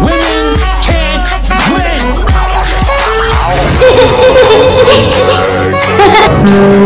Women can't win.